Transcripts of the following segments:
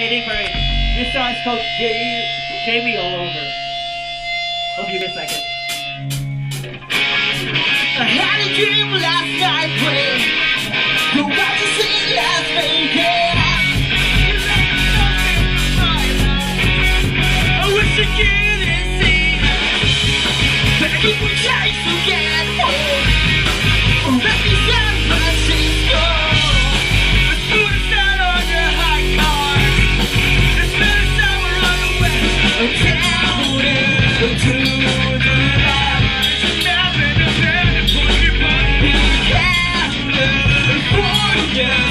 Mayday Parade. This song's called J- Jamie All Over. Hope you guys like it. I had a dream last night when you got to see Las Vegas. I wish I couldn't see Begging for change California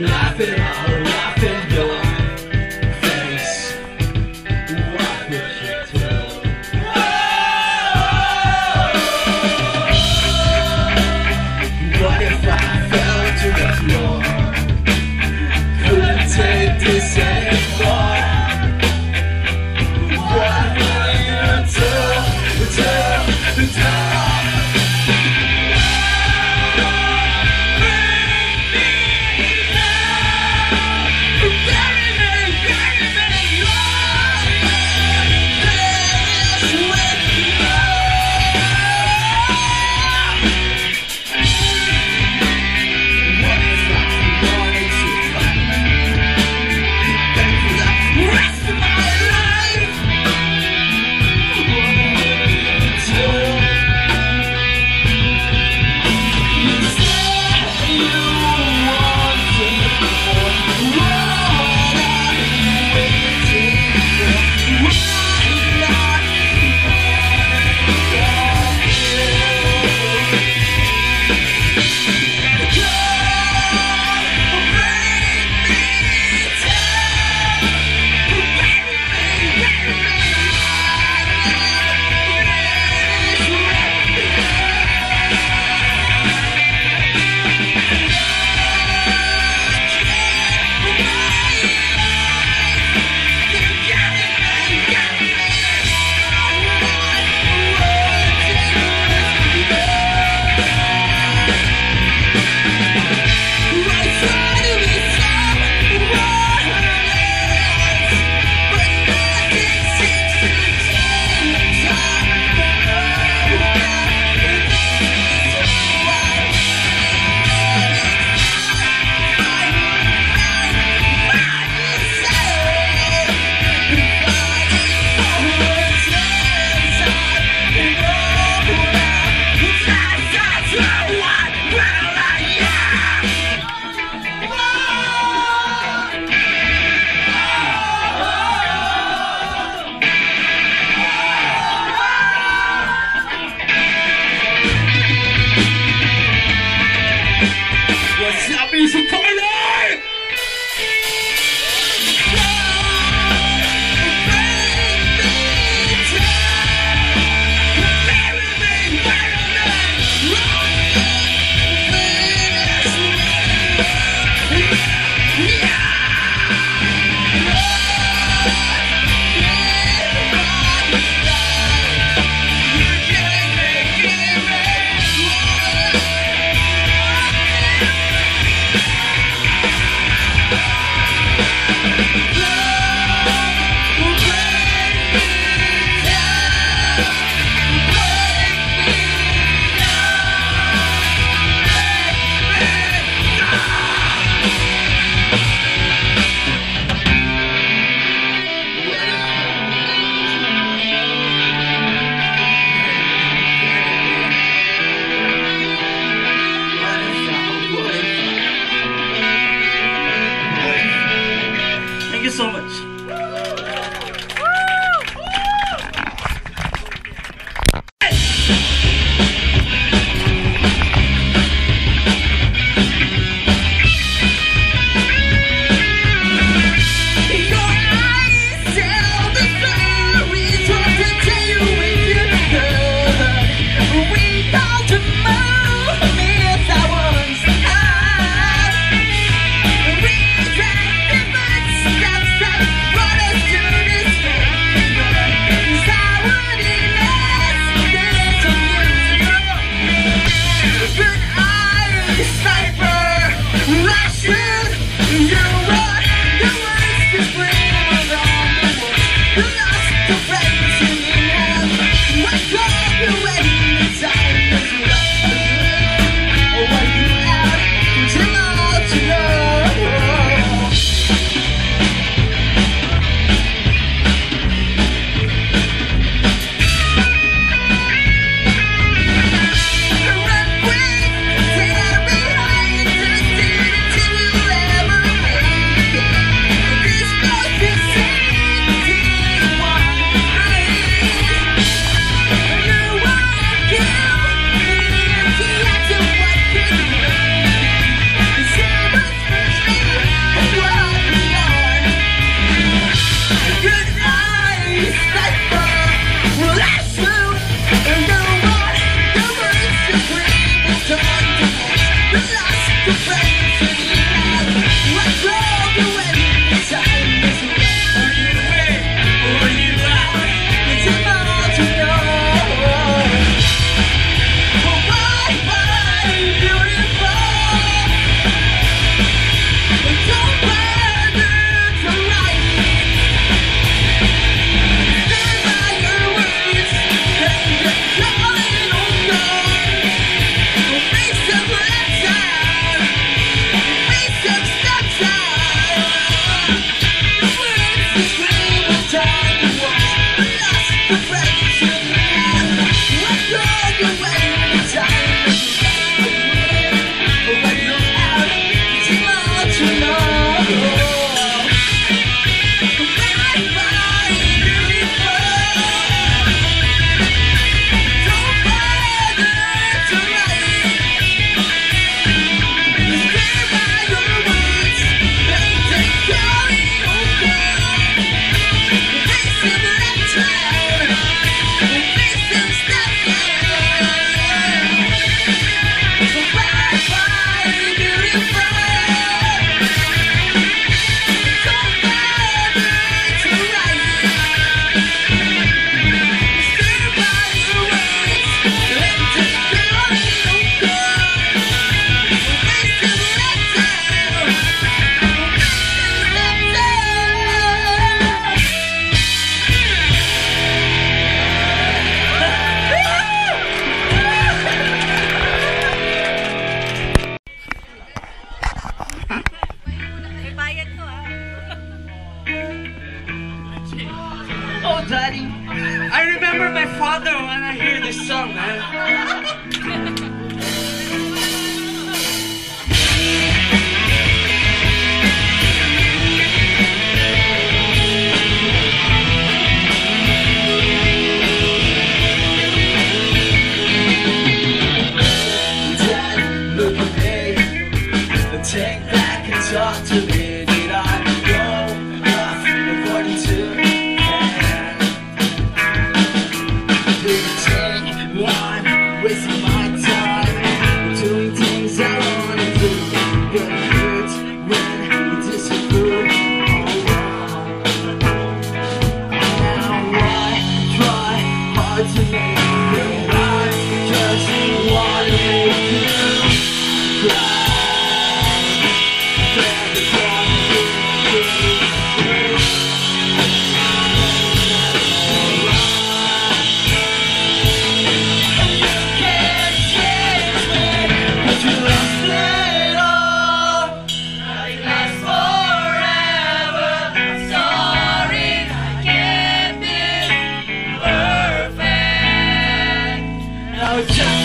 Laughing laughing Just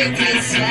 Take this